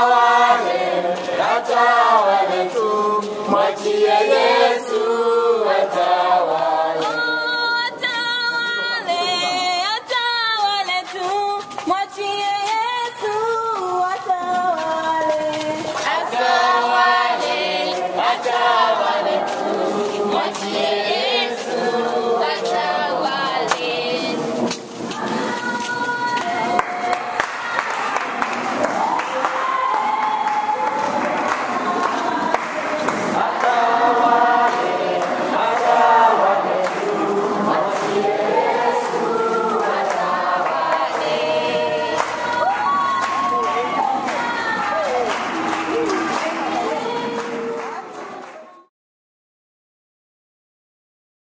Atawale, atawale. 接